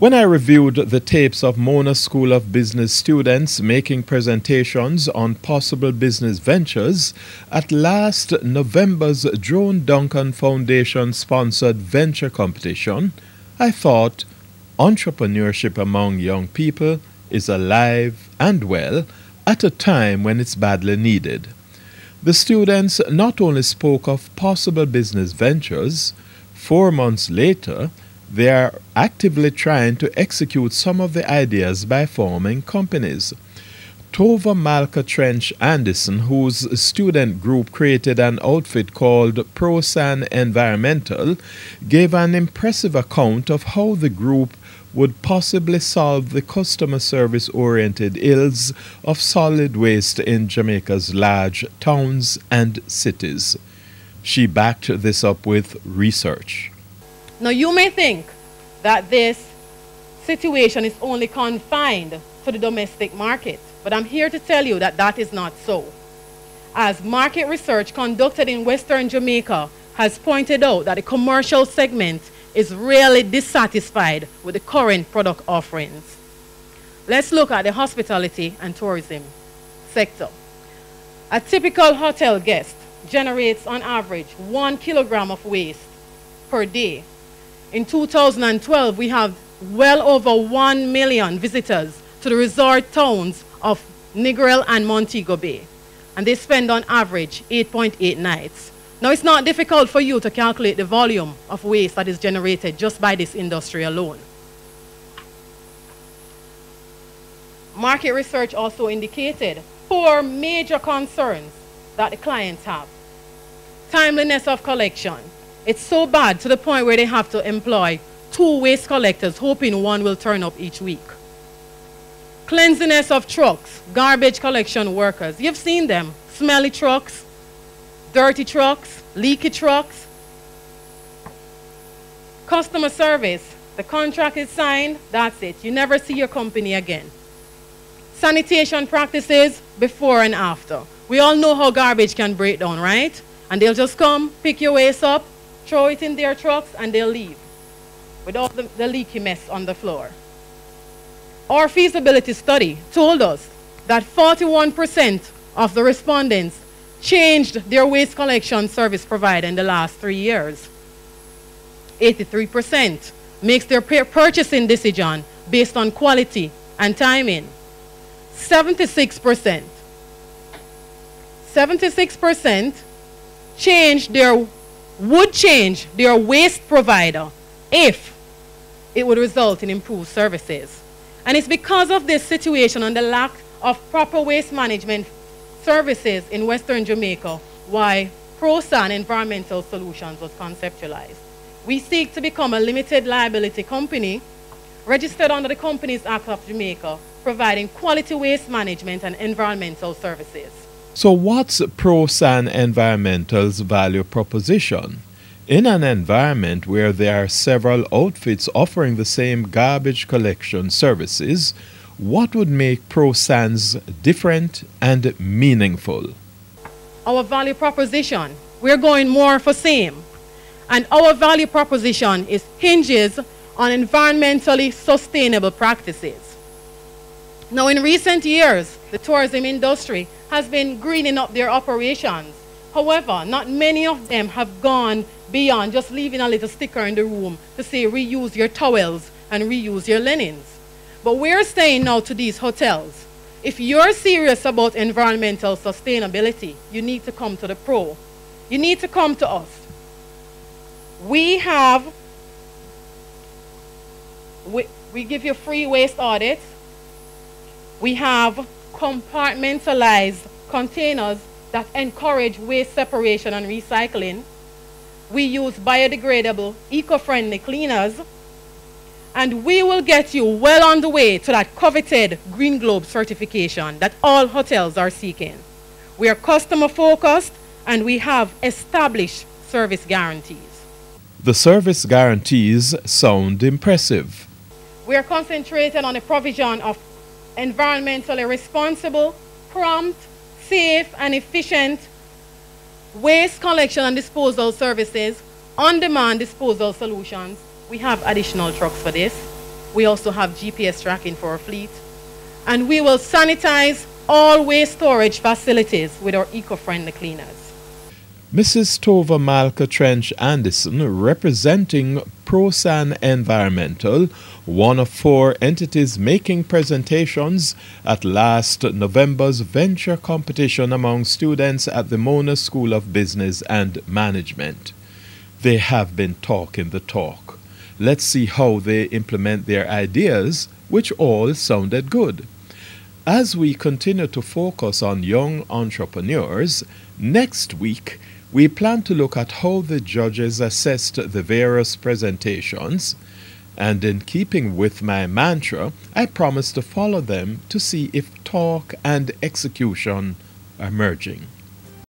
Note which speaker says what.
Speaker 1: When I reviewed the tapes of Mona School of Business students making presentations on possible business ventures at last November's Joan Duncan Foundation sponsored venture competition, I thought entrepreneurship among young people is alive and well at a time when it's badly needed. The students not only spoke of possible business ventures, four months later, they are actively trying to execute some of the ideas by forming companies. Tova Malka Trench Anderson, whose student group created an outfit called ProSan Environmental, gave an impressive account of how the group would possibly solve the customer service oriented ills of solid waste in Jamaica's large towns and cities. She backed this up with research.
Speaker 2: Now, you may think that this situation is only confined to the domestic market, but I'm here to tell you that that is not so. As market research conducted in Western Jamaica has pointed out that the commercial segment is really dissatisfied with the current product offerings. Let's look at the hospitality and tourism sector. A typical hotel guest generates on average one kilogram of waste per day in 2012, we have well over 1 million visitors to the resort towns of Negril and Montego Bay. And they spend on average 8.8 nights. Now, it's not difficult for you to calculate the volume of waste that is generated just by this industry alone. Market research also indicated four major concerns that the clients have. Timeliness of collection, it's so bad to the point where they have to employ two waste collectors, hoping one will turn up each week. Cleanliness of trucks, garbage collection workers. You've seen them. Smelly trucks, dirty trucks, leaky trucks. Customer service. The contract is signed, that's it. You never see your company again. Sanitation practices before and after. We all know how garbage can break down, right? And they'll just come, pick your waste up, throw it in their trucks, and they'll leave with all the, the leaky mess on the floor. Our feasibility study told us that 41% of the respondents changed their waste collection service provider in the last three years. 83% makes their purchasing decision based on quality and timing. 76%. 76% changed their would change their waste provider if it would result in improved services. And it's because of this situation and the lack of proper waste management services in Western Jamaica why ProSan Environmental Solutions was conceptualized. We seek to become a limited liability company registered under the Companies Act of Jamaica, providing quality waste management and environmental services.
Speaker 1: So, what's ProSan Environmental's value proposition? In an environment where there are several outfits offering the same garbage collection services, what would make ProSans different and meaningful?
Speaker 2: Our value proposition, we're going more for same. And our value proposition is hinges on environmentally sustainable practices. Now, in recent years, the tourism industry has been greening up their operations. However, not many of them have gone beyond just leaving a little sticker in the room to say reuse your towels and reuse your linens. But we're saying now to these hotels, if you're serious about environmental sustainability, you need to come to the pro. You need to come to us. We have, we, we give you free waste audits. We have compartmentalized containers that encourage waste separation and recycling. We use biodegradable, eco-friendly cleaners. And we will get you well on the way to that coveted Green Globe certification that all hotels are seeking. We are customer focused and we have established service guarantees.
Speaker 1: The service guarantees sound impressive.
Speaker 2: We are concentrated on the provision of environmentally responsible, prompt, safe, and efficient waste collection and disposal services, on demand disposal solutions. We have additional trucks for this. We also have GPS tracking for our fleet. And we will sanitize all waste storage facilities with our eco-friendly cleaners.
Speaker 1: Mrs. Tova Malka Trench Anderson, representing ProSan Environmental, one of four entities making presentations at last November's venture competition among students at the Mona School of Business and Management. They have been talking the talk. Let's see how they implement their ideas, which all sounded good. As we continue to focus on young entrepreneurs, next week we plan to look at how the judges assessed the various presentations, and in keeping with my mantra, I promise to follow them to see if talk and execution are merging.